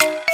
you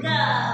start?